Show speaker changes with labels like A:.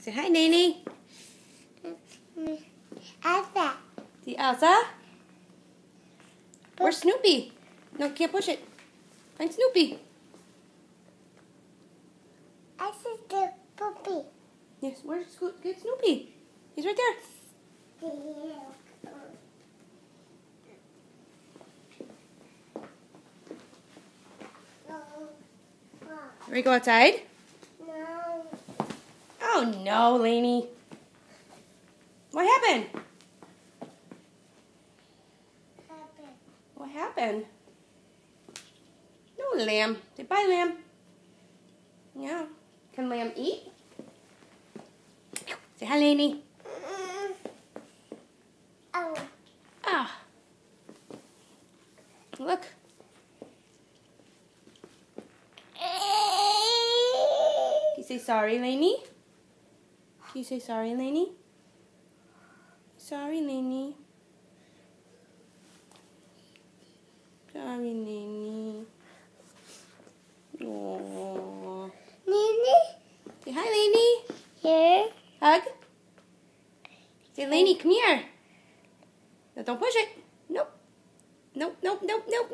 A: Say hi, Nene.
B: Elsa.
A: The Elsa? Where's Snoopy? No, can't push it. Find Snoopy.
B: Elsa the puppy.
A: Yes, where's get Snoopy? He's right there. Ready to go outside? Oh no, Lainey. What happened? What happened? No, lamb. Say bye, lamb. Yeah. Can lamb eat? Say hi, Lainey.
B: Oh.
A: Ah. Look. Can you say sorry, Lainey? Can you say sorry, Lainey? Sorry, Lainey. Sorry, Lainey. Aww.
B: Nini?
A: Say hi, Lainey.
B: Here.
A: Hug. Say, Lainey, come here. No, don't push it. Nope, nope, nope, nope, nope.